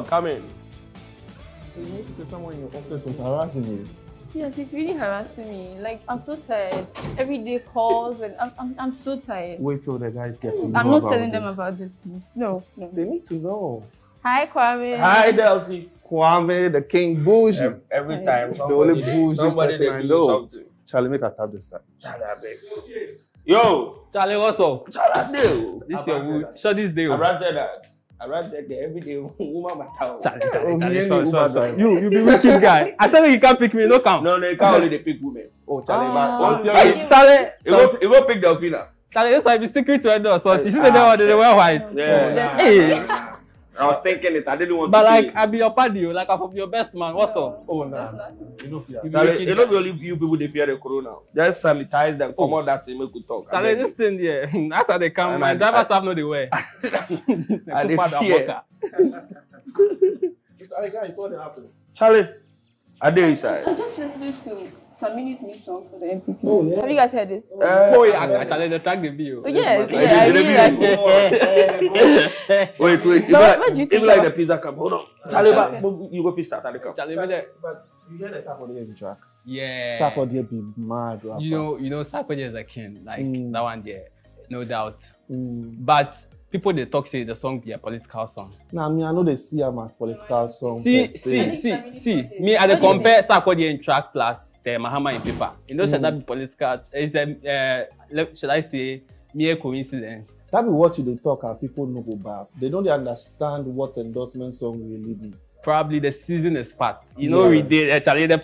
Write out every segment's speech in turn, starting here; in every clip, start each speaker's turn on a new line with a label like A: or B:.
A: Yo, it's not luck. Come in.
B: So you need to say someone in your office was harassing you.
C: Yes, it's really harassing me. Like I'm so tired. Every day calls and I'm I'm, I'm so tired.
B: Wait till the guys get to know
C: I'm not
B: about
C: telling
B: this.
C: them about this, please. No, no.
B: They need to know.
C: Hi, Kwame.
A: Hi, Delcy.
B: Kwame, the king bougie.
A: Every, every time
B: The only
A: somebody,
B: bougie
A: somebody
B: person
A: they
B: I
A: do
B: know.
A: something.
B: Charlie, make a tap this side.
A: Charlie, I beg. Yo,
D: Charlie, what's up?
A: Charlie, I.
D: This
A: I
D: your
A: ranted
D: wood.
A: that.
D: This day.
A: I
D: oh.
A: ranted that. I ranted that every day. Woman, my cow.
D: Charlie,
B: Oh,
D: Charlie, Charlie, sorry,
B: you
D: sorry, sorry. You, you be wicked guy. I said you can't pick me, no come.
A: No, no, you can't only they pick women.
B: Oh, Charlie,
C: Ah.
A: Oh,
C: you.
D: Charlie,
A: You go, you go pick Delphina.
D: Charlie, this might be secret to or something. You see
A: Ah,
D: the one they wear white.
A: Yeah.
D: Hey,
A: I was thinking it. I didn't want
D: but
A: to
D: like
A: say
D: I be your party, oh, like I'm from your best man. What's up?
B: oh, nah. You know, fear.
D: You be
A: you know, only you people they fear the corona. Just sanitize them. Come on, that thing make you talk. Beg
D: this thing here, that's how they come.
A: And
D: My
A: I-
D: driver's
A: I-
D: have no wear.
A: I dey
D: They
A: fear.
B: Charlie, guys, what happened?
A: Charlie, I did inside.
C: I'm just listening to Samini's new song for the NPP.
B: Oh, yeah.
C: Have you guys heard this?
A: Uh,
D: Oh yeah, Charlie, they track the video.
C: Oh, yes,
A: man.
C: yeah, I
A: They- they
C: like.
A: Wait, wait. Even
C: So
A: like,
C: what do you think
A: even like the pizza cup. Hold on. Charlie, but you go fish start at the cup.
D: Charlie, me.
B: But you hear the Sarkodie track.
D: Yeah.
B: Sarkodie be mad, rapper.
D: You know, you know, Sarkodie is a king. Like
B: Mm.
D: that one there, no doubt.
B: Mm.
D: But people they talk say the song be a political song.
B: Nah, me, I know they see him as political song.
D: See, see, see, see. Me, I
C: What
D: dey
C: do you
D: compare Sarkodie in track plus the Mahama in paper. You know, should
B: Mm.
D: that be political? Is a uh, should I say mere coincidence?
B: That be what you they talk and people know go back. They don't dey understand what endorsement song really be.
D: Probably the season is part. You know,
B: Yeah.
D: we did actually the uh,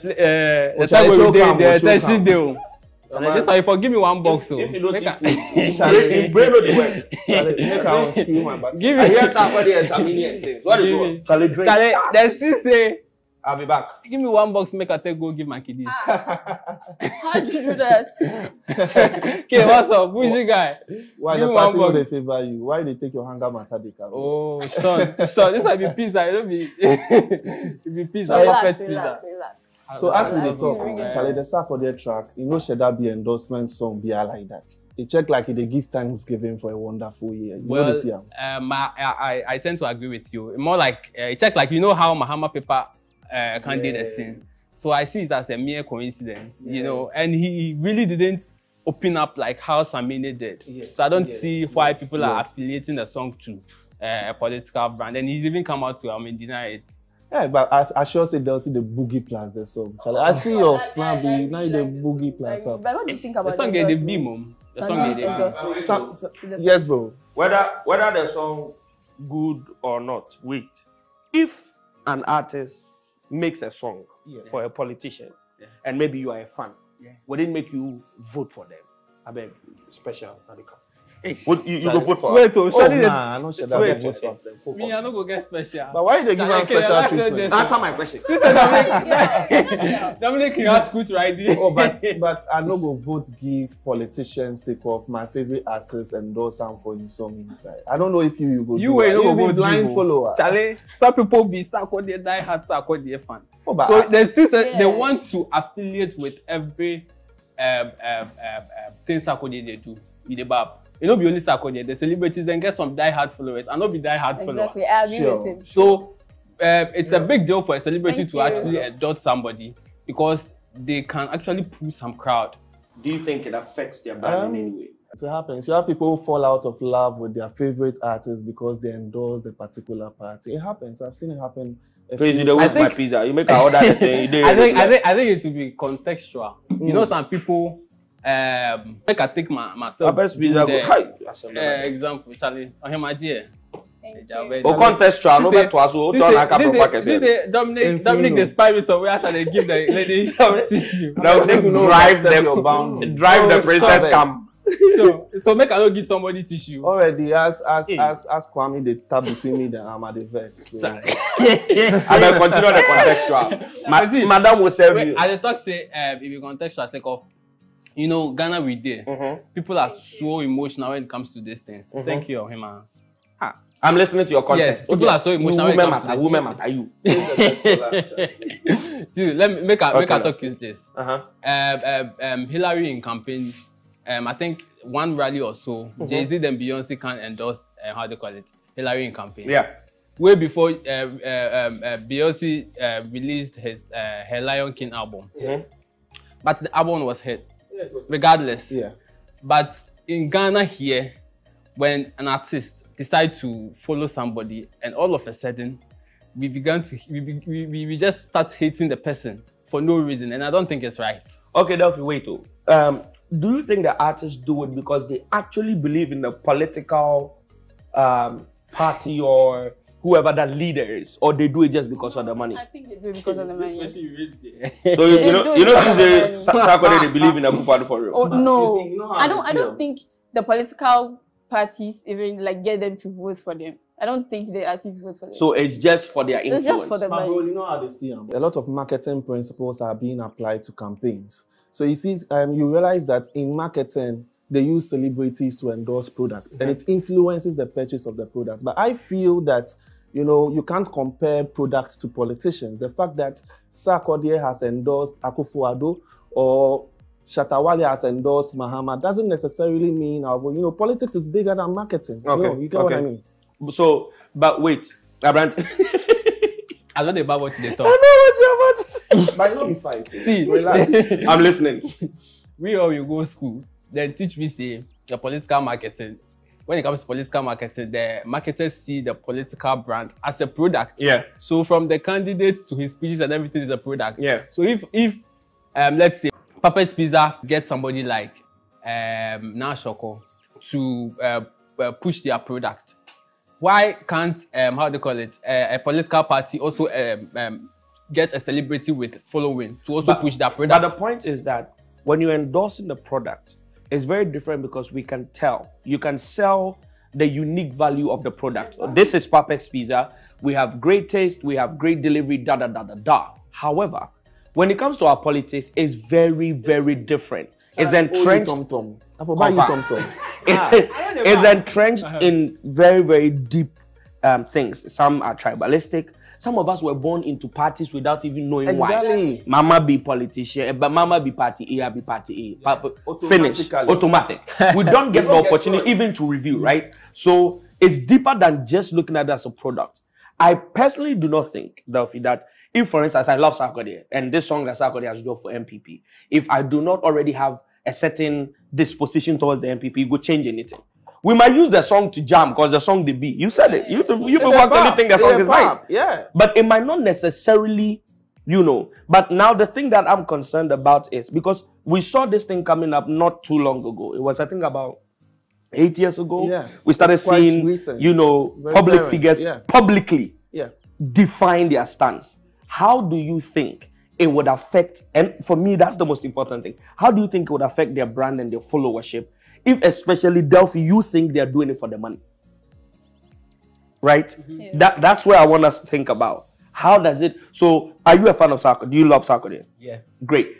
B: Oh,
D: the time we did
B: oh,
D: the attention deal. Charlie, this one, you forgive me one box, so
A: If you don't see
D: Make I-
A: food,
B: Charlie.
A: in brain no dey work.
B: Charlie, make I scream my back.
D: Give
A: I
D: me,
A: hear somebody and things. What is
D: Give
A: it?
D: me.
A: Charlie drink.
D: Charlie, they still say,
A: I'll be back.
D: give me one box, make I take go give my kiddies.
C: How do you do that?
D: okay, what's up, bougie guy?
B: Why
D: Give
B: the
D: me one
B: party no
D: box.
B: dey favor you? Why they take your hunger matter they carry?
D: Oh, Sean, Sean, this might be pizza. It don't be, it be pizza,
C: relax,
D: perfect
C: relax,
D: pizza.
C: relax.
B: So as we dey talk,
C: bring it.
B: Charlie, the Sarkodie track, you know, should that be endorsement song be like that? They check like they give Thanksgiving for a wonderful year. You
D: Well,
B: they see am.
D: um, I, I, I tend to agree with you. More like, uh, check like, you know how Mahama Paper uh, can do the
B: Yeah.
D: scene. So I see it as a mere coincidence, you know, and he really didn't open up like how Samini did.
B: Yes,
D: so I don't
B: yes,
D: see why
B: yes,
D: people are affiliating the song to uh, a political brand. And he's even come out to, I mean, deny it.
B: Yeah, but I, I sure say they'll see the boogie plus the song. Charlie, I see your
C: Like,
B: snappy,
C: like,
B: now you the
C: like-
B: boogie
C: Like,
B: up.
C: but what do you think about
D: The
C: about
D: song get the
C: endorsement?
D: beam, mom. The song
C: Samini's
D: get the beam.
C: endorsement.
B: Some, some-
C: To the-
B: yes, bro.
A: Whether whether the song good or not, wait. If an artist makes a song
B: Yeah.
A: for a politician,
D: Yeah.
A: and maybe you are a fan,
D: Yeah.
A: would it make you vote for them? I beg, special. Nadika. Would you, you go vote for
D: Wait, oh,
B: Oh,
D: surely the-
B: nah, I know should that
D: Wait.
B: vote for.
A: them?
D: me, I don't go get special.
B: But why they give
D: Charlie,
B: am special
D: laugh
B: treatment?
D: this?
A: Answer my question.
D: This is Dominic.
C: Yeah.
D: Dominic, you have good right there.
B: oh, but but I no go vote give politicians sake of my favorite artist endorse am for his song inside. I don't know if you you go
D: You
B: do
D: were
B: that.
D: no go
B: be
D: vote
B: blind
D: give, oh.
B: follower.
D: Charlie, some people be Sarkodie die hard Sarkodie fan.
B: Oh, but
D: So
B: I-
D: they see
C: Yeah.
D: they want to affiliate with every um, um, um, um, thing Sarkodie they do. In the bab. You know, be only Sarkodie. The celebrities then get some die hard followers. and not be die hard followers.
C: Exactly, I agree
B: Sure.
C: with him.
D: So um, it's a big deal for a celebrity
C: Thank
D: to
C: you.
D: actually endorse somebody because they can actually pull some crowd.
A: Do you think it affects their brand
B: Um,
A: in any way?
B: It happens. You have people who fall out of love with their favorite artist because they endorse the particular party. It happens. I've seen it happen. a
A: Please,
B: few
A: you don't waste my pizza. You make an order the thing. You
D: I think I think I think it will be contextual. You
B: Mm.
D: know, some people um make I take my myself.
A: My best go.
D: the, uh, example, Charlie.
C: You.
D: but-
A: O contextual, no better to us. O turn like a proper
D: is- this is Dominic. Dominic the spy me somewhere so they give the lady tissue.
A: Now they
B: People know
A: drive
B: step your
A: the drive
D: Oh,
A: the princess camp.
D: so so make I not give somebody tissue.
B: Already, as as
A: Hey.
B: as as Kwame, they tap between me and the vet. So.
A: I will continue the contextual. Ma- Madam will serve you.
D: I dey talk say um, if you contextual sake of you know Ghana we dey.
A: Mhm.
D: People are so emotional when it comes to these things.
A: Mhm.
D: Thank you, Ohima.
A: I'm listening to your context.
D: Yes, people are so emotional when
A: Women
D: it to
A: matter.
D: this.
A: Women matter. You.
D: See, let me make I make I
A: Okay,
D: talk use this.
A: Uh huh.
D: um, um, um, Hillary in campaign, um, I think one rally or so,
A: Mhm.
D: Jay Z and Beyonce can endorse uh, how they call it, Hillary in campaign.
A: Yeah.
D: way before uh, uh, um, uh, Beyonce uh, released his uh, her Lion King album.
A: Mhm.
D: But the album was hit
B: Yeah,
D: regardless.
B: yeah.
D: But in Ghana here, when an artist decide to follow somebody, and all of a sudden, we began to we, we, we, we just start hating the person for no reason, and I don't think it's right.
A: Okay, Delphi, wait. Oh. Um, do you think the artists do it because they actually believe in the political um, party or whoever that leader is, or they do it just because of the money?
C: I think they do it because of the money.
A: So you,
C: They
A: you know,
C: do
A: you know,
C: because of the
A: Tuesday,
C: money.
A: They believe in a Akufo-Addo for real.
C: Oh no,
B: see, you know
C: I don't. I don't
B: them.
C: think the political parties even like get them to vote for them. I don't think the artists vote for them.
A: So it's just for their influence.
C: it's just for the
B: But bro,
C: money.
B: you know how they see them. A lot of marketing principles are being applied to campaigns. So you see, um, you realize that in marketing, they use celebrities to endorse products, and it influences the purchase of the products. But I feel that you know you can't compare products to politicians. The fact that Sarkodie has endorsed Akufo-Addo or Shatta Wale has endorsed Mahama doesn't necessarily mean, uh, you know, politics is bigger than marketing. You
A: Okay,
B: know, you get what I
A: okay.
B: mean?
A: So, but wait, Abrant.
D: I don't know about what they
A: I know what you're about to say.
B: But you know, be fine.
D: See,
B: relax.
A: I'm listening.
D: we all you go school, then teach me say the political marketing. When it comes to political marketing, the marketers see the political brand as a product.
A: Yeah.
D: So from the candidate to his speeches and everything is a product.
A: Yeah.
D: So if if um let's say Puppet Pizza get somebody like um Nashoko to uh, uh, push their product, why can't um how do you call it uh, a political party also um, um get a celebrity with following to also
A: But-
D: push their
A: But
D: product?
A: the point is that when you're endorsing the product, it's very different because we can tell. You can sell the unique value of the product. This is Papex Pizza. We have great taste, we have great delivery, da da da da da. However, when it comes to our politics, it's very, very different. It's entrenched.
B: Tom Tom. I forgot you Tom Tom.
A: It's, it's entrenched in very, very deep um, things. Some are tribalistic. Some of us were born into parties without even knowing why.
B: Exactly.
A: Mama be politician, eh, but mama be party A, I be party A. Pa- pa- Finish. Automatic. We don't get the
B: don't get
A: opportunity
B: choice.
A: even to review, right? So it's deeper than just looking at it as a product. I personally do not think, Delphi, that if, for instance, I love Sarkodie and this song that Sarkodie has done for NPP, if I do not already have a certain disposition towards the NPP, it go change anything. We might use the song to jam because the song they be. You said it. You, you people actually think the song is nice.
B: Yeah.
A: But it might not necessarily, you know. But now the thing that I'm concerned about is because we saw this thing coming up not too long ago. It was, I think, about eight years ago.
B: Yeah.
A: We started seeing,
B: recent.
A: you know,
B: Very
A: public
B: current,
A: figures
B: yeah.
A: publicly
B: Yeah.
A: define their stance. How do you think it would affect? And for me, that's the most important thing. How do you think it would affect their brand and their followership? If especially Delphi, you think they're doing it for the money, right?
C: Yeah.
A: That that's where I want us to think about. How does it? So, are you a fan of soccer? Do you love soccer? Then?
D: yeah.
A: Great.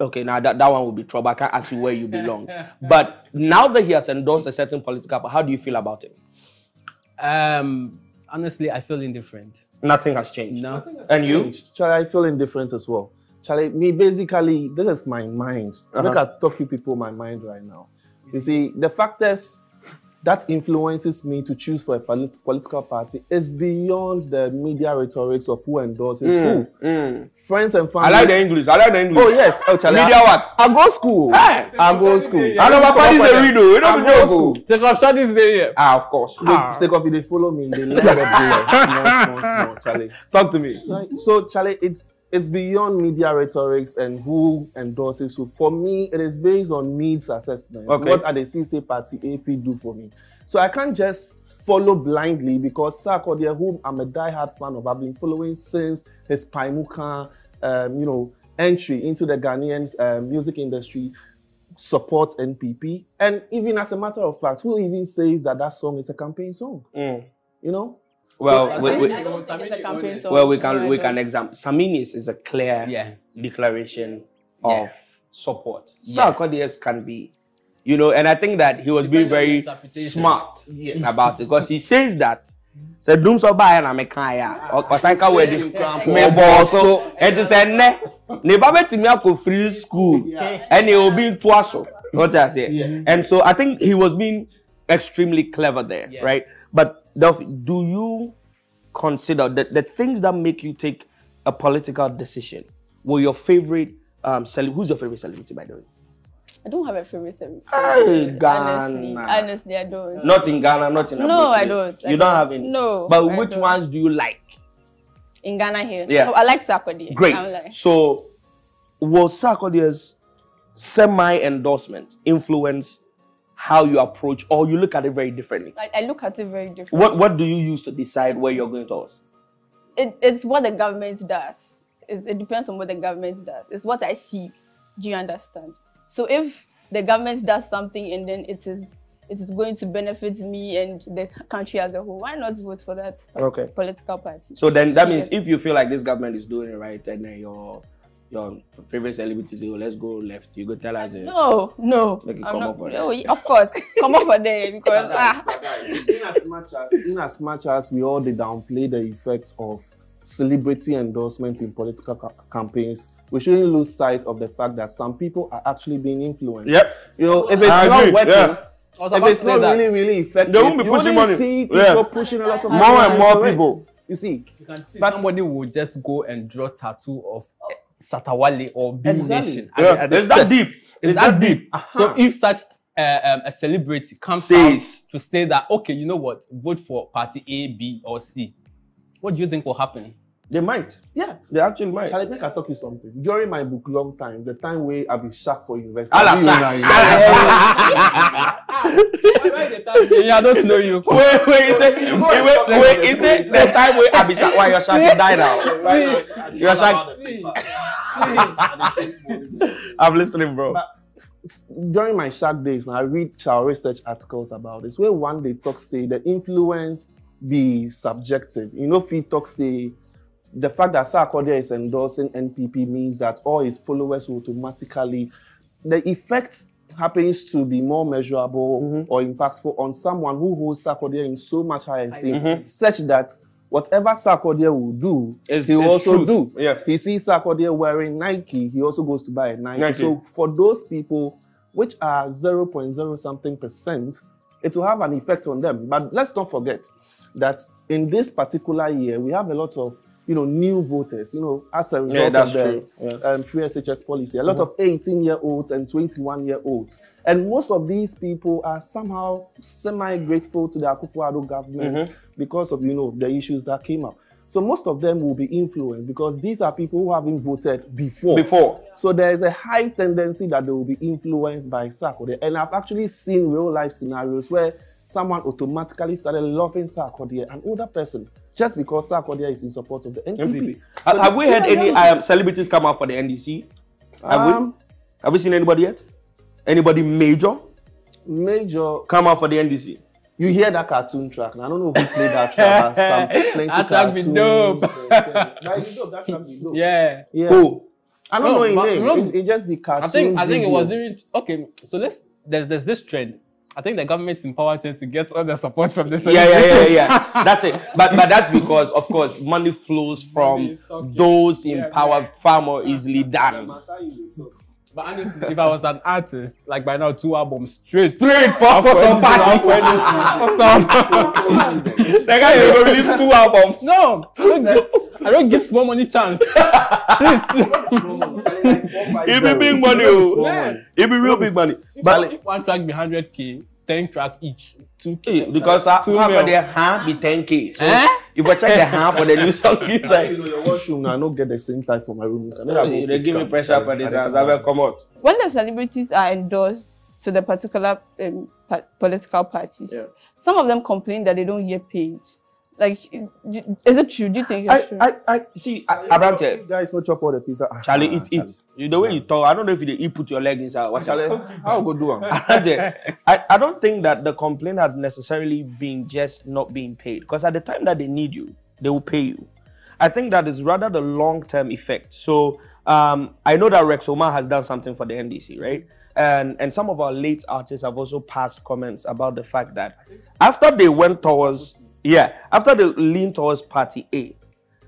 A: Okay, now that, that one will be trouble. I can't ask you where you belong. but now that he has endorsed a certain political, party, how do you feel about it?
D: Um, honestly, I feel indifferent.
A: Nothing has changed.
D: No.
A: And you?
B: Charlie, I feel indifferent as well. Charlie, me basically, this is my mind.
A: Uh-huh.
B: Look at talk you people my mind right now. You see, the factors that influences me to choose for a polit- political party is beyond the media rhetorics of who endorses
A: Mm,
B: who.
A: mm.
B: Friends and family.
A: I like the English. I like the English.
B: Oh yes, oh Charlie.
A: Media
B: I,
A: what?
B: I go school.
A: Hey!
B: I go school.
A: I know my party's a read, though. You don't
B: I
A: be
B: go
A: joke,
B: school.
D: Sake of studies day here.
A: Ah, of course.
B: Look, sake of they follow me. They learn the bullet. Small, small, small, Charlie.
A: Talk to me.
B: So, so Charlie, it's it's beyond media rhetorics and who endorses who. For me, it is based on needs assessment.
A: Okay.
B: What are the CC party AP do for me? So I can't just follow blindly because Sarkodie, whom I'm a diehard fan of, I've been following since his Paimuka, um, you know, entry into the Ghanaian uh, music industry supports NPP. And even as a matter of fact, who even says that that song is a campaign song?
A: Mm.
B: You know?
A: Well, we, we,
C: I don't think it's a campaign song.
A: well, we can we can examine. Saminis is a clear
D: Yeah.
A: declaration
D: Yeah.
A: of support.
D: Yeah.
A: Sarkodie can be, you know, and I think that he was being
D: Depending on the
A: very smart
B: Yes.
A: about it because he says that. sɛ dum sɛ ɔbaeɛ na meka ya ɔsan ka wedding mebɔɔ so ɛte sɛ nnɛ ne ba bɛtumi akɔ free school ɛne obi ntoa so what I say and so I think he was being extremely clever there
D: Yeah.
A: right but Do you consider that the things that make you take a political decision were your favorite um cele- who's your favorite celebrity by the way?
C: I don't have a favorite celebrity.
A: Hey,
C: Honestly,
A: Ghana.
C: honestly, I don't.
A: Not in Ghana, not in
C: No,
A: Abuja.
C: I don't. I
A: You don't have any.
C: No,
A: But
C: I
A: which
C: don't.
A: ones do you like?
C: in Ghana here?
A: Yeah.
C: Oh, I like Sarkodie.
A: Great.
C: Like,
A: So, was Sarkodie's semi endorsement influence how you approach, or you look at it very differently?
C: I, I look at it very differently.
A: What What do you use to decide where you're going towards?
C: it, it's what the government does. It's, it depends on what the government does. It's what I see. Do you understand? So if the government does something and then it is it is going to benefit me and the country as a whole, why not vote for that
A: Okay.
C: political party?
A: So then that means
C: Yes.
A: if you feel like this government is doing it right, and then your your favorite celebrity say, oh, let's go left, you go tell us. eh,
C: No, no.
A: Make it
C: I'm
A: come
C: not-
A: up for that.
C: oh, of course. come up for there because ah,
B: in as much as in as much as we all they downplay the effect of celebrity endorsement in political ca- campaigns, we shouldn't lose sight of the fact that some people are actually being influenced.
A: Yep.
B: You know, if it's
A: I
B: not
A: agree,
B: working,
A: yeah.
B: If it's not
D: that.
B: really, really effective,
A: They won't be
B: you
A: pushing
B: wouldn't
A: money.
B: see people
A: Yeah.
B: pushing a lot of
A: More
B: money
A: and more people.
B: You see,
D: You can see
B: But-
D: somebody will just go and draw tattoo of eh, Satawale or Big
B: Exactly.
D: Nation.
A: Yeah,
D: at the
A: it's that deep.
D: It's that deep. So
B: Uh-huh.
D: if such uh, um, a celebrity comes
A: Says.
D: out to say that, okay, you know what, vote for party A, B, or C, what do you think will happen?
A: They might.
B: yeah.
A: They actually might.
B: Charlie, make I talk you something. During my book long time, the time where I be shocked for university.
A: Allah
B: you
A: Shaq.
B: know, you-
D: yeah, I don't know you.
A: Wait, wait, he said, wait, wait, wait, he said the time where Abishak, why your Shaq died out. Your Shaq, I'm listening, bro.
B: during my shark days, I read child research articles about this. Where one they talk say the influence be subjective. You know, if talk say the fact that Sarkodie is endorsing NPP means that all his followers will automatically the effect happens to be more measurable
A: Mhm.
B: or impactful on someone who holds Sarkodie in so much higher esteem,
A: Mhm.
B: such that whatever Sarkodie will do,
A: It's-
B: he will also
A: truth.
B: do.
A: Yeah.
B: He sees Sarkodie wearing Nike, he also goes to buy a Nike.
A: Nike.
B: So for those people, which are 0.0 something percent, it will have an effect on them. But let's not forget that in this particular year, we have a lot of you know new voters. You know, as a result
A: that's
B: of the
A: true. Yeah.
B: um, free SHS policy, a lot of 18 year olds and 21 year olds, and most of these people are somehow semi grateful to the Akufo-Addo government
A: Mhm.
B: because of you know the issues that came up. So most of them will be influenced because these are people who haven't voted before.
A: Before.
B: So there is a high tendency that they will be influenced by Sarkodie. And I've actually seen real life scenarios where someone automatically started loving Sarkodie, an older person, just because Sarkodie is in support of the NPP.
A: MPP.
B: So
A: Have, we had any um, celebrities come out for the NDC? Have we?
B: Um,
A: Have we seen anybody yet? Anybody major
B: major,
A: come out for the NDC?
B: you hear that cartoon track, I don't know who played that track. some plenty
D: That track be dope.
B: That be dope. That track be dope.
D: Yeah.
B: yeah.
A: Who?
B: I don't
D: No,
B: know his name.
D: no.
B: It, it just be cartoon.
D: I think I think it was during okay. So let's there's there's this trend. I think the government's empowered them to get all the support from the
A: Yeah, yeah, yeah, yeah. That's it. But but that's because, of course, money flows from those in
D: Yeah,
A: power
D: yeah.
A: far more easily than
D: But honestly, if I was an artist, like by now, two albums straight.
A: straight for, for some party.
D: For some.
A: the guy will release two albums.
D: No, I don't give, I don't give small money chance. Please.
A: It be big money, oh. It be real big money.
D: But if one track be 100k, 10 track each, 2k.
A: eh, because uh,
D: Two
A: some
D: mil.
A: of their hand be 10k. So
D: Eh?
A: if I check the hand for the new song, it's
B: You
A: like
B: know, your washroom I don't get the same type for my room. So I don't
A: they they give me pressure for this.
B: I
A: I will come out.
C: when the celebrities are endorsed to the particular um, pa- political parties,
B: Yeah.
C: some of them complain that they don't get paid. Like, is it true? Do you think it's
A: I,
C: true?
A: I, I see.
B: You
A: Abrante,
B: guys not chop all the pizza.
A: Charlie,
B: ah,
A: eat, eat. You the way you talk, I don't know if you, you put your leg inside. What
B: how go do am?
A: I, I don't think that the complaint has necessarily been just not being paid because at the time that they need you, they will pay you. I think that is rather the long term effect. So um, I know that Rex Omar has done something for the NDC, right? And and some of our late artists have also passed comments about the fact that after they went towards yeah, after they leaned towards party A,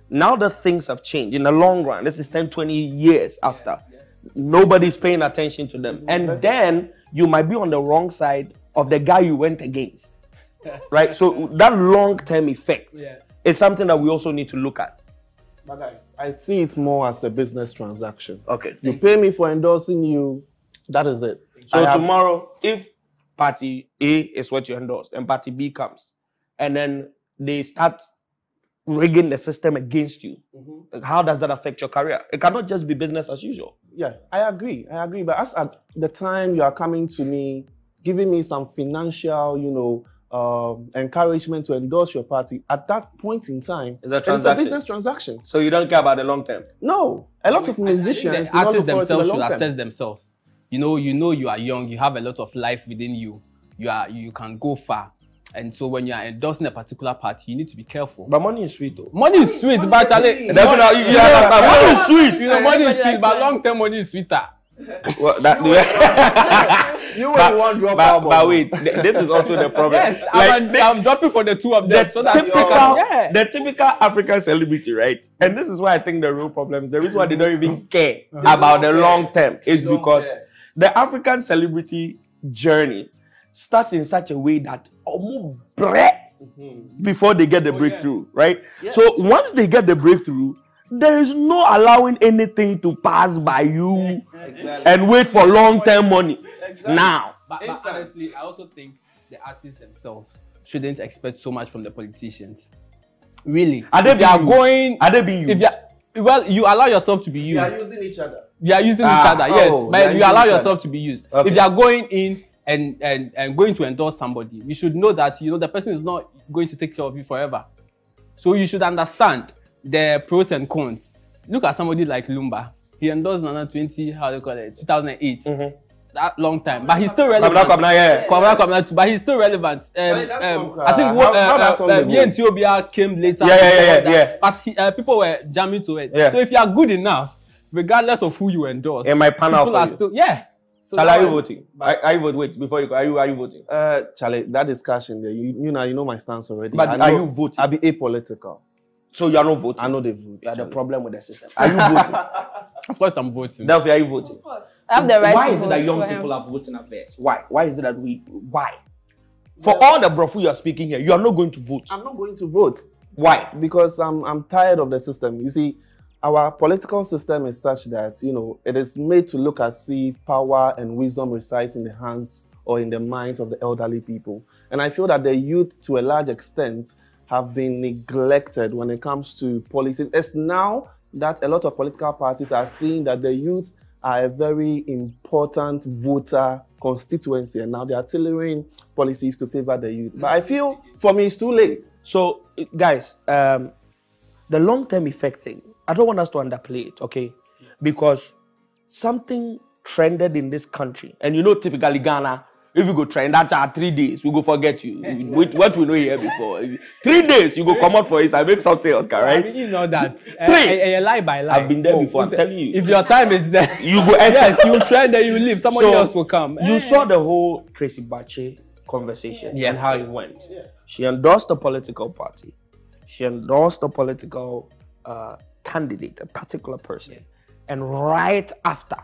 A: now that things have changed in the long run, this is 10, 20 years after, nobody's paying attention to them. Mm-hmm. And then you might be on the wrong side of the guy you went against. right? So that long-term effect
D: Yeah.
A: is something that we also need to look at.
B: But guys, I see it more as a business transaction.
A: Okay.
B: You pay me for endorsing you, that is it.
A: So
B: I have-
A: tomorrow, if party A is what you endorse and party B comes, and then they start rigging the system against you, like, how does that affect your career? It cannot just be business as usual.
B: Yeah, I agree. I agree. But as at the time you are coming to me, giving me some financial, you know, um, encouragement to endorse your party, at that point in time,
A: It's a
B: it's a business transaction.
A: So you don't care about the long term.
B: No, a lot of
D: I think
B: musicians,
D: the artists
B: look the
D: themselves should
B: long term.
D: assess themselves. You know, you know you are young, you have a lot of life within you. You are you can go far. And so when you are endorsing a particular party, you need to be careful.
A: But money is sweet though.
D: money is sweet, but Charlie,
A: Definitely, you, you understand. Money is sweet.
D: you know, money is sweet, but long term money is sweeter.
A: Well, that,
B: You
A: but,
B: only want drop
A: but,
B: album.
A: but wait, th- this is also the problem.
D: Yes,
A: Like,
D: I'm, I'm dropping for the two of
A: the
D: them. so that
A: typical,
D: yeah.
A: the typical African celebrity, right? And this is why I think the real problem is the reason why they don't even care about the
B: care.
A: long term is because
B: care.
A: the African celebrity journey starts in such a way that almost before they get the breakthrough, right? So once they get the breakthrough, there is no allowing anything to pass by you and wait for long term money. Now,
D: But, but honestly, I also think the artists themselves shouldn't expect so much from the politicians. Really,
A: Are they
D: if you are
A: used?
D: going,
A: are they being used?
D: you well, you allow yourself to be
B: They
D: used.
B: are using each other.
D: You are using
A: Ah,
D: each other, yes,
B: oh, they
D: but you allow
B: each other.
D: yourself to be used.
A: Okay.
D: If you are going in and, and and going to endorse somebody, you should know that you know the person is not going to take care of you forever. So you should understand the pros and cons. Look at somebody like Lumba. He endorsed Nana 20, how do you call it, 2008. That long time, but he's still relevant.
A: Kwabena, Kwabena, yeah.
D: Kwabena, Kwabena too, but he's still relevant. Um,
B: Wait,
D: um, I think
B: uh,
D: what,
B: how- how
D: uh, uh, uh,
B: dey
D: Ye
B: go?
D: Ethiopia came later.
A: Yeah, yeah, yeah,
D: All that.
A: yeah.
D: But he, uh, people were jamming to it.
A: Yeah.
D: So if you are good enough, regardless of who you endorse,
A: Am I panel
D: people
A: for
D: are
A: you?
D: still yeah. So
A: Shall are you voting? Are, are you voting? Wait, before you go, are you are you voting?
B: Uh, Charlie, that discussion there, you, you know, you know my stance already.
A: But
B: I
A: are
B: know-
A: you voting?
B: I'll be apolitical.
A: So you are not voting.
B: I know they vote.
A: You are the problem with the system. Are you voting?
D: Of course, I'm voting.
A: Therefore, are you voting?
C: Of course. I have the right
A: Why
C: to
A: is it that young
C: for him.
A: people are voting at first? Why? Why is it that we? Why? For all the brofu you are speaking here, you are not going to vote.
B: I'm not going to vote
A: Why?
B: because I'm I'm tired of the system. You see, our political system is such that you know it is made to look as if power and wisdom resides in the hands or in the minds of the elderly people, and I feel that the youth, to a large extent, have been neglected when it comes to policies. It's now that a lot of political parties are seeing that the youth are a very important voter constituency, and now they are tailoring policies to favor the youth. But I feel for me, it's too late.
A: So, guys, um, the long-term effect thing, I don't want us to underplay it, okay? Because something trended in this country, and you know, typically Ghana, if you go trend that chat three days, we go forget you. Wait, what we know here before. Three days, you go come out for it, I make something else,
D: I
A: right?
D: mean, you know that.
A: Three.
D: A, lie by lie.
A: I've been there
D: Oh,
A: before, I'm telling you.
D: If your time is there,
A: You go enter.
D: yes, you trend and you leave. Somebody
A: So,
D: else will come.
A: You
D: Eh.
A: saw the whole Tracey Boakye conversation
D: Yeah.
A: and how it went. Yeah. She endorsed a political party. She endorsed a political uh, candidate, a particular person. And right after,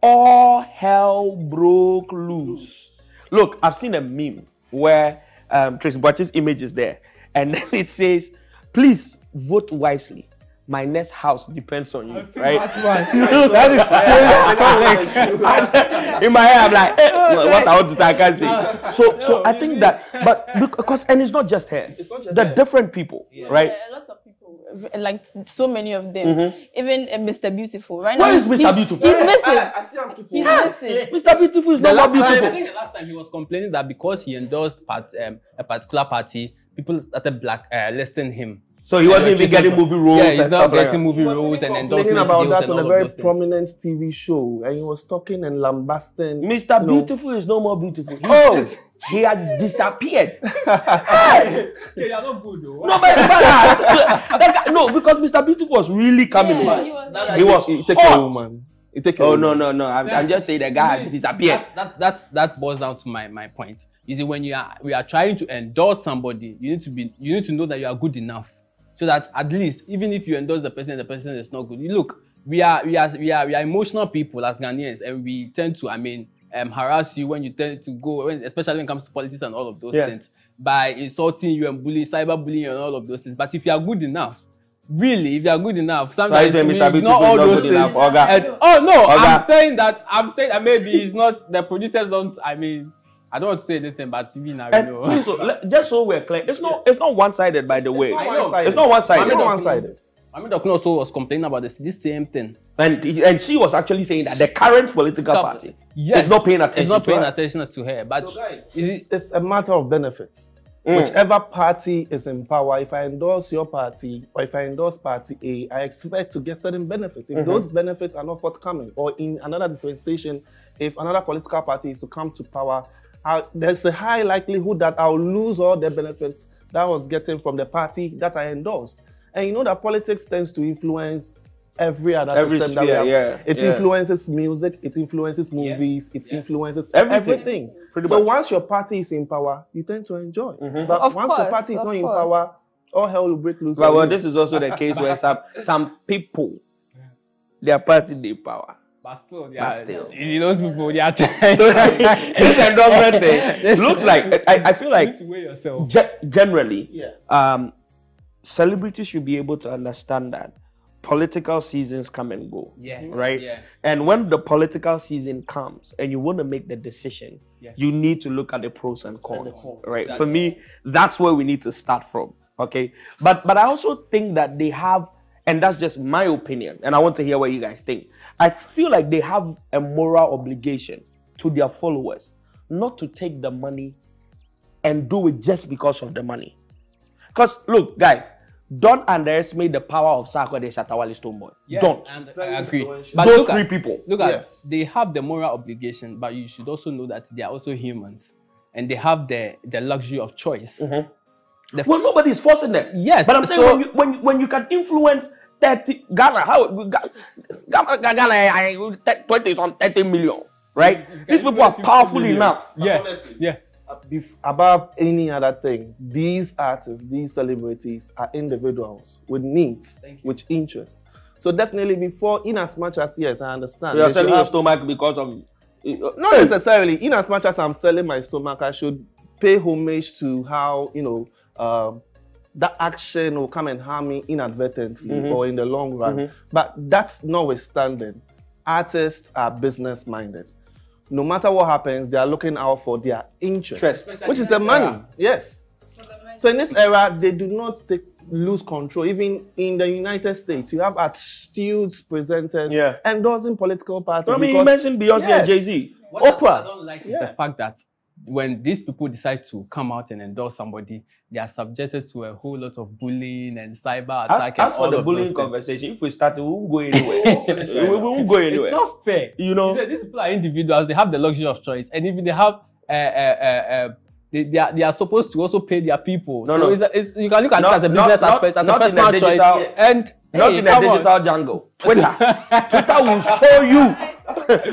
A: all hell broke loose. Look, I've seen a meme where um, Tracey Boakye's image is there. And then it says, please vote wisely. My next house depends on you. Right?
D: that is
A: in my head, I'm like, eh, what I want to say, I can't say. So, so I think that, but because, and it's not just her, the different people, right?
C: Yeah, a lot of people, like so many of them, even uh, Mr. Beautiful. Right
A: Where
C: now,
A: is Mr.
C: he's-
A: Beautiful?
C: He's missing.
B: see how people.
C: He's missing.
A: Mr. Beautiful is
D: The
A: not
D: last
A: more
D: time, I think the last time he was complaining that because he endorsed part, um, a particular party, people started black uh, listing him.
A: So he wasn't even getting movie roles
D: Yeah, he's
A: and
D: not
A: stuff like
D: getting
A: that.
D: movie roles and endorsement
B: Complaining about that on a very prominent TV show, and he was talking and lambasting.
A: Mr.
B: you know,
A: Beautiful is no more beautiful. Oh, he has disappeared. Hey!
D: Yeah, you're not good though.
A: No, but, but ah, that guy- no, because Mr. Beautiful was really coming.
C: Yeah,
A: back.
C: he was
B: That
C: there.
A: He was
B: He take a
A: hot.
B: woman. He take a
A: Oh
B: woman.
A: no, no, no! I'm, I'm just saying the guy has disappeared.
D: that, that that that boils down to my my point. You see, when you are we are trying to endorse somebody, you need to be you need to know that you are good enough, so that at least even if you endorse the person, the person is not good. You look, we are we are we are we are emotional people as Ghanaians, and we tend to I mean um, harass you when you tend to go, when, especially when it comes to politics and all of those
A: Yeah.
D: things. by insulting you and bullying, cyberbullying and all of those things. But if you are good enough, really, if you are good enough, sometimes
A: saying
D: we
A: Mr.
D: ignore
A: Beautiful
D: all
A: not
D: those things.
A: enough, Oga?
D: And- oh no,
A: Oga.
D: I'm saying that I'm saying that maybe it's not the producers don't. I mean, I don't want to say anything, but we now
A: You
D: know.
A: so, just so we're clear, it's not it's not one sided by the way.
D: I.
A: It's not one-sided.
B: It's not one-sided.
D: I mean, Dr. also was complaining about this, this same thing.
A: And and she was actually saying that the current political party
D: Yes,
A: is not paying attention.
D: It's not
A: to
D: paying
A: her.
D: attention to her. But
B: So guys,
D: is
B: it's,
D: it,
B: it's a matter of benefits. Mm. Whichever party is in power, if I endorse your party or if I endorse party A, I expect to get certain benefits. If mm-hmm. those benefits are not forthcoming, or in another dispensation, if another political party is to come to power, I, there's a high likelihood that I'll lose all the benefits that I was getting from the party that I endorsed. And you know that politics tends to influence every other
A: Every
B: system that
A: sphere,
B: we have.
A: yeah,
B: It
A: yeah.
B: influences music, it influences movies, it influences
A: Everything.
B: everything.
A: Pretty
B: so
A: much. Mm-hmm.
B: once your party is in power, you tend to enjoy. But
C: Of
B: once your party is
C: of
B: not in power, all hell will break loose.
A: But well, this is also the case where some some people, their party they power.
D: but still,
A: But still.
D: you know, those people, they are trying.
A: So this endorsement thing looks like I, I feel
D: you
A: like
D: need to weigh yourself.
A: ge- generally,
B: Yeah.
A: um, celebrities should be able to understand that political seasons come and go.
D: Yeah. Mm-hmm.
A: Right?
D: Yeah.
A: And when the political season comes and you want to make the decision,
D: Yeah.
A: you need to look at the pros and cons.
B: cons.
A: Right? For me, that's where we need to start from. Okay. But but I also think that they have, and that's just my opinion, and I want to hear what you guys think. I feel like they have a moral obligation to their followers not to take the money and do it just because of the money. Because look, guys, don't underestimate the power of Sarkodie Shatawale Stonebwoy.
D: Yeah,
A: Don't.
D: And I agree. But
A: Those
D: look
A: three
D: at,
A: people.
D: Look at
B: Yes.
D: they have the moral obligation, but you should also know that they are also humans, and they have the the luxury of choice.
A: Mm-hmm.
D: The
A: Well, nobody is forcing them.
D: Yes,
A: But I'm saying
D: so-
A: when, you, when, you- when you can influence 30 Ghana, how Ga- Ghana, Ghana I, I, 20 is on 30 million, right? These people are powerful
D: million.
A: enough.
D: yeah,
B: honestly,
D: yeah.
B: Uh, bef- above any other thing, these artists, these celebrities are individuals with needs, with interests. So definitely, before, in as much as yes, I understand.
A: You are
B: they should
A: selling your stomach because of.
B: not necessarily. In as much as I'm selling my stomach, I should pay homage to how you know um, that action will come and harm me inadvertently or in the long run. But that's notwithstanding, artists are business minded. No matter what happens, they are looking out for their interest,
A: Interest.
B: which is the money. Yes. So in this era, they do not take, lose control. Even in the United States, you have astute presenters
A: Yeah.
B: endorsing political parties.
A: I mean, you mentioned Beyonce
B: Yes.
A: and Jay Z.
D: What I- I
A: Oprah.
D: don't like
B: Yeah.
D: the fact that when these people decide to come out and endorse somebody, they are subjected to a whole lot of bullying and cyber
A: As,
D: attack. and
A: as for
D: all
A: the bullying
D: things.
A: conversation, if we start, we won't go anywhere. we, won't go anywhere.
D: It's not fair.
A: You know?
D: Said these people are individuals. They have the luxury of choice, and even they have, uh, uh, uh, uh, they, they are they are supposed to also pay their people.
A: No,
D: so
A: no.
D: It's, a- it's, you can look at
A: Not-
D: it as a business
A: not-
D: aspect, as a personal choice,
B: Yes.
D: and
A: Not in a
D: come on.
A: digital jungle. Twitter. Twitter will show you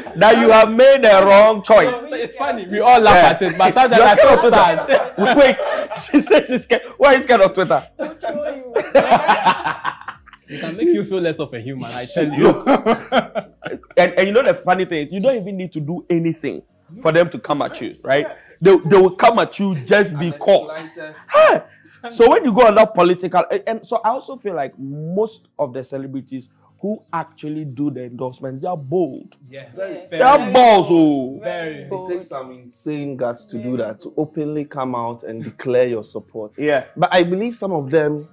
A: that you have made the wrong choice.
D: It's funny. We all laugh
A: Yeah.
D: at it, but sometimes
A: You're
D: I
A: scared of
D: feel
A: Twitter.
D: sad.
A: Wait, she says she's scared. Why are you scared of Twitter?
D: It can make you feel less of a human. I tell you.
A: And, and you know the funny thing is, you don't even need to do anything for them to come at you, right? They, they will come at you just because. Huh. So when you go on that political, eh, and, and so I also feel like most of the celebrities who actually do the endorsements, they are bold.
D: yeah.
A: They are balls, oh.
D: Very.
B: It takes some insane guts to do that, to openly come out and declare your support.
A: Yeah.
B: But I believe some of them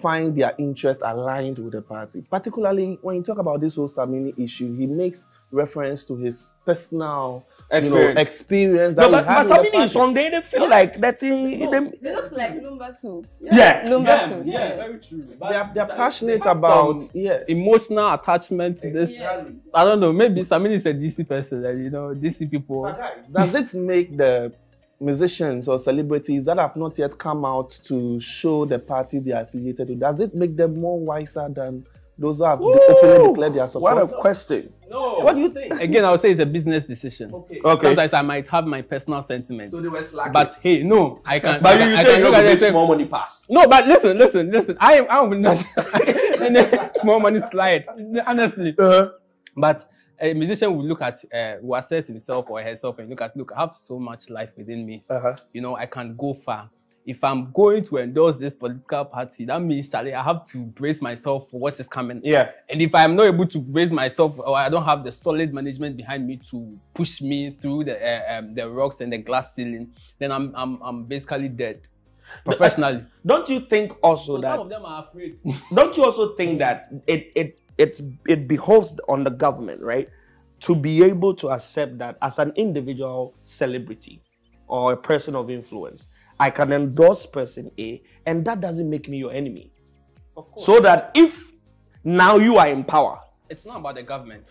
B: find their interest aligned with the party. Particularly when you talk about this whole Samini issue, he makes reference to his personal you know,
A: Experience.
B: experience that
A: No,
B: he
A: but,
B: had
A: but
B: with the
A: somebody
B: party.
A: is on there, they feel like that thing. them-
C: It looks like Lumba too.
A: yeah.
C: Lumba too.
D: very true.
B: They are, they are passionate
D: have
B: about yes.
D: Emotional attachment to this.
C: Yeah.
D: I don't know. Maybe Samini is a DC person, and you know, DC people.
B: But guys, Does it make the musicians or celebrities that have not yet come out to show the party they are affiliated to, does it make them more wiser than those who have openly declared their support?
A: What a question.
D: No.
B: What do you think?
D: Again, I would say it's a business decision.
B: Okay.
A: Okay.
D: Sometimes I might have my personal sentiments.
B: So they were slacking.
D: But hey, no, I can't.
A: But
D: I,
A: you
D: I
A: say
D: can
A: you
D: look
A: don't
D: at it and say,
A: small money pass.
D: No, but listen, listen, listen. I am. I am not any small money slide. Honestly,
A: Uh-huh.
D: but a musician will look at, uh, will assess himself or herself and look at, look, I have so much life within me.
A: Uh-huh.
D: You know, I can go far. if I'm going to endorse this political party, that means Charlie, I have to brace myself for what is coming.
A: Yeah.
D: And if I'm not able to brace myself, or I don't have the solid management behind me to push me through the uh, um, the rocks and the glass ceiling, then I'm I'm I'm basically dead professionally.
A: Don't you think also
D: So
A: that
D: some of them are afraid.
A: don't you also think that it it it's it behoves on the government, right, to be able to accept that as an individual celebrity or a person of influence, I can endorse person A, and that doesn't make me your enemy.
D: Of course.
A: So that if now you are in power,
D: it's not about the government.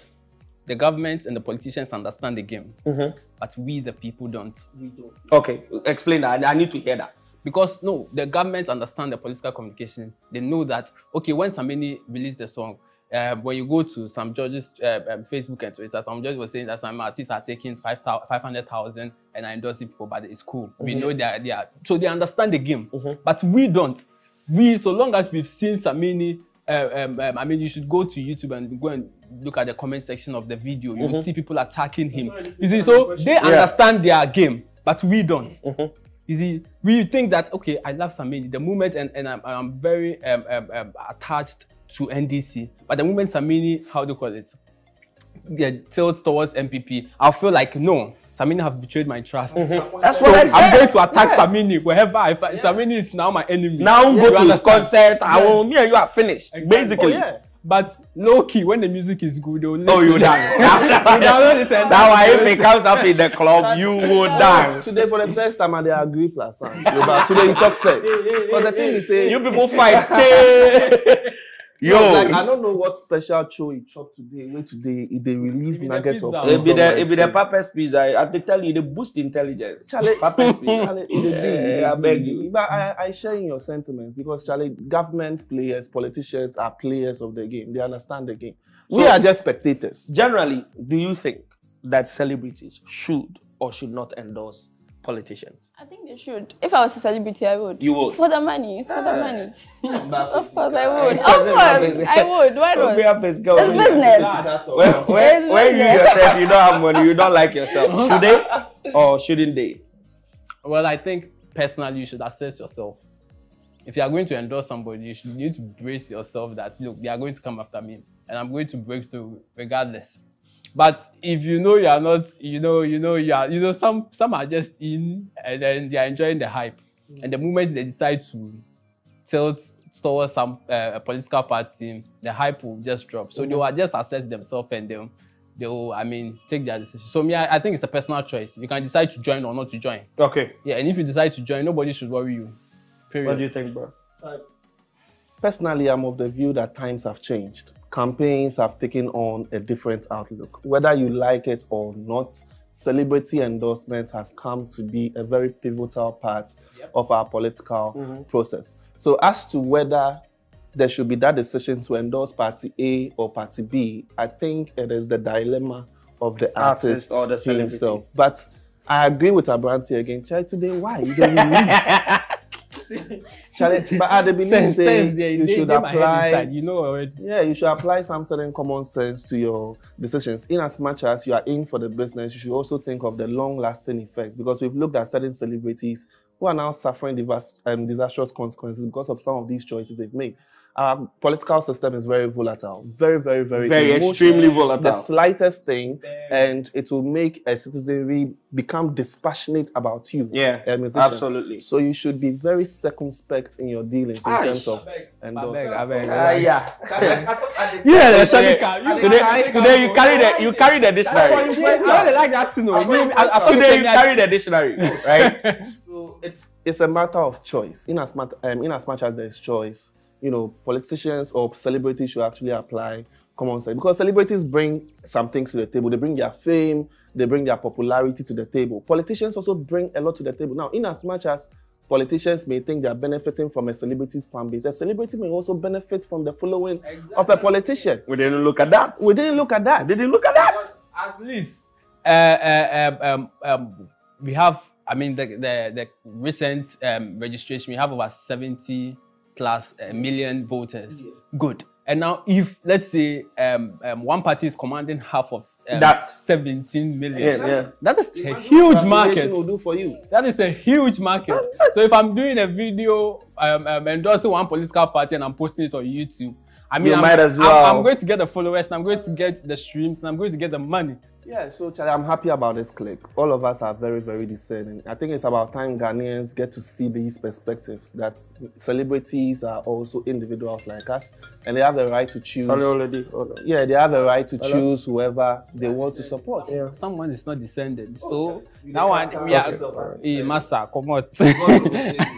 D: The government and the politicians understand the game, mm-hmm. but we the people don't. We don't.
A: okay, explain that. I need to hear that.
D: Because no, the government understand the political communication. They know that okay, when Samini released the song, um, when you go to some judges' uh, um, Facebook and Twitter, some judges were saying that some artists are taking five 500,000 and are endorsing people, but it's cool. We know that they are, so they understand the game, but we don't. We, so long as we've seen Samini, uh, um, um, I mean, you should go to YouTube and go and look at the comment section of the video. You will see people attacking him. You see, so they understand their game, but we don't. You see, we think that okay, I love Samini. The moment, and, and I'm, I'm very um, um, um, attached to NDC. But the moment Samini, how do you call it? Yeah, tilts towards NPP, I'll feel like no, Samini have betrayed my trust. Mm-hmm.
A: That's
D: So
A: what I said.
D: I'm going to attack Samini wherever I find Samini is now my enemy.
A: Now
D: You
A: go to his
D: understand?
A: concert. I will. Me and you are finished.
D: Exactly.
A: Basically.
D: Oh, yeah. But low key, when the music is good, they'll
A: Oh, you
D: listen.
A: dance.
D: They download it and
A: That why if it comes up in the club, you will dance.
B: Today, for the first time, I dey agree plus sound. Yoruba. Today, you talk sense. But the thing is, eh, say,
A: You people fight. Hey. Yo,
B: No, like I don't know what special show he chop today. Wait today, he they release
D: me the
B: nuggets of.
D: pizza.
A: it be the it be the
B: wisdom,
A: purpose pizza. I have to tell you, they boost intelligence.
B: Charlie,
A: purpose pizza.
B: Charlie, it dey be, it
A: Eh, I
B: dey
A: beg you.
B: But I, I share in your sentiments because Charlie, government players, politicians are players of the game. They understand the game. we are just spectators.
A: Generally, do you think that celebrities should or should not endorse politicians?
C: I think they should. If I was a celebrity, I would.
A: You would?
C: For the money. It's for the ah. money. Of course, I would. Of course. I would. Why
A: Don't be
C: not?
A: up.
C: It's business.
A: When, when, when you yourself, you don't have money, you don't like yourself. Should they or shouldn't they?
D: Well, I think personally you should assess yourself. If you are going to endorse somebody, you should you need to brace yourself that look, they are going to come after me, and I'm going to break through regardless. But if you know you are not, you know, you know, you are, you know, some some are just in and then they are enjoying the hype, and the moment they decide to tilt towards some uh, a political party, the hype will just drop. So they will just assess themselves and then they will, I mean, take their decision. So me, I, I think it's a personal choice. You can decide to join or not to join.
A: Okay.
D: Yeah, and if you decide to join, nobody should worry you. Period.
A: What do you think, bro?
B: Personally, I'm of the view that times have changed. Campaigns have taken on a different outlook. Whether you like it or not, celebrity endorsement has come to be a very pivotal part of our political mm-hmm. process. So, as to whether there should be that decision to endorse party A or party B, I think it is the dilemma of the
A: Artist
B: artist,
A: or the celebrity.
B: himself. But I agree with Abranti again. Charlie, today, why? You don't release. But I dey believe
D: Sense,
B: say
D: there.
B: you
D: They-
B: should
D: they
B: apply.
D: You know already.
B: Yeah, you should apply some certain common sense to your decisions. In as much as you are in for the business, you should also think of the long-lasting effects because we've looked at certain celebrities who are now suffering divas- um, disastrous consequences because of some of these choices they've made. Our political system is very volatile, very, very, very,
A: Very
B: emotional.
A: extremely
B: The slightest thing, and it will make a citizenry become dispassionate about you.
A: Yeah,
B: a musician.
A: absolutely.
B: So you should be very circumspect in your dealings in
A: Aye.
B: terms of
D: Abeg,
B: endorsement.
D: abeg,
A: Ah, yeah.
D: Yeah, the
A: Today,
D: you-
A: today, today you carry the you carry the dictionary.
D: I don't like that thing. Me, I- I thought
A: Today you carry the dictionary, right?
B: So it's it's a matter of choice. In as much um, in as much as there's choice, you know, politicians or celebrities should actually apply common sense because celebrities bring some things to the table. They bring their fame, they bring their popularity to the table. Politicians also bring a lot to the table. Now, in as much as politicians may think they are benefiting from a celebrity's fan base, a celebrity may also benefit from the following of a politician.
A: We didn't look at that.
B: We didn't look at that.
A: We didn't look at that.
D: at least uh, uh, um, um, um, we have i mean the the, the recent um, registration we have over 70 plus uh, million voters good and now if let's say um, um, one party is commanding half of um,
A: That-
D: 17 million.
A: Yeah, yeah.
D: That is a
B: Imagine
D: huge market.
B: will do for you.
D: That is a huge market. so if I'm doing a video um, um, endorsing one political party and I'm posting it on YouTube, I mean,
A: You
D: I'm,
A: might as
D: I'm-
A: well.
D: I'm, going to get the followers, and I'm going to get the streams, and I'm going to get the money.
B: Yeah, so Charlie, I'm happy about this click. All of us are very, very discerning. I think it's about time Ghanaians get to see these perspectives that celebrities are also individuals like us, and they have the right to choose.
A: Hello, lady. Hold.
B: Yeah, they have the right to
A: Hello?
B: choose whoever they want to support.
A: Yeah.
D: Someone is not descended,
B: Oh,
D: so
B: You
D: that one
B: can't
D: we are.
B: yourself
D: Hey, massa, come out. I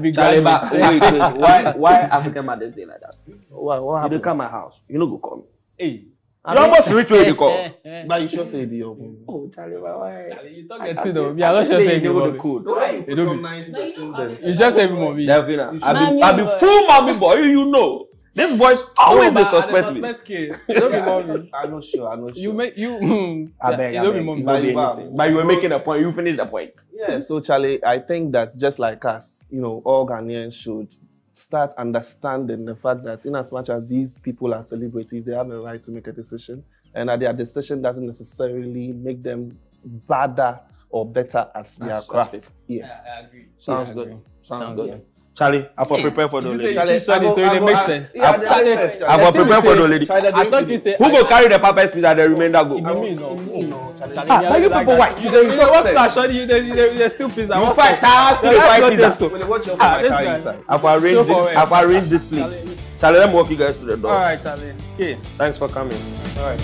D: be
A: Charlie, but
D: graduate.
A: wait, wait. Why, why African Mother's Day like that?
B: Why, What, what
A: You
B: happened?
A: don't come my house. You know go call me.
D: Hey.
A: You almost reach where you call.
B: But you should say the.
A: Oh, Charlie, why? why?
D: Charlie, you talk get it though. Me, I don't sure say
A: the code.
B: Why you put
D: don't be-
B: nice
C: you
B: perfume
C: don't
B: then?
D: You just say mommy.
A: Delphina, I
C: Mommy
A: be, I be full mommy boy. You, know. This boys always they suspect me.
D: Kid. You don't be mommy.
B: I'm not sure. I'm not sure.
D: You make you. hmm,
A: I beg,
D: you
A: I
D: don't
A: beg.
D: be mommy.
A: Don't be
B: But you
A: anything.
B: are.
A: But you were making a point. You finished the point.
B: Yeah, so Charlie, I think that just like us, you know, all Ghanaians should start understanding the fact that in as much as these people are celebrities, they have a right to make a decision, and that their decision doesn't necessarily make them badder or better at their craft.
A: that's
B: Yes.
D: I agree.
A: Sounds
D: I
A: good.
D: agree.
A: Sounds
D: Sounds
A: good.
D: good.
A: Charlie, I for
D: Hey,
A: prepare for the
D: you
A: lady.
D: say-
B: Charlie,
D: Charlie,
B: I go-
D: so it
B: I go-
D: makes
B: I-
D: sense.
B: Yeah,
A: I've-
B: that
D: Charlie,
B: makes sense,
A: I
B: Charlie.
A: for
D: think
A: prepare
D: we
A: for
D: say-
A: the lady.
B: Charlie,
D: I
B: don't
D: thought
B: you
D: you say.
A: Who go carry the papa speed and the remainder go?
D: It be me, no.
B: Me, no, Charlie.
D: Charlie,
A: Ah,
D: me,
A: but
D: I
A: you
D: like
A: people
D: that.
A: white.
D: You dey- you dey work for Ashodi, you dey- you dey- you dey steal pizza.
A: You
D: What's
A: fight
D: up?
A: tires to
D: No,
A: the
D: that's
A: fight
D: not
A: pizza.
D: this, so.
B: Well, watch your
D: Ah,
B: my
D: this
B: car
D: guy.
B: inside.
A: I've arranged
D: Show
A: this.
D: for it.
A: I've arranged this place.
D: Charlie.
A: Charlie, let me walk you guys to the door.
D: All right, Charlie. Okay.
A: Thanks for coming.
D: All right.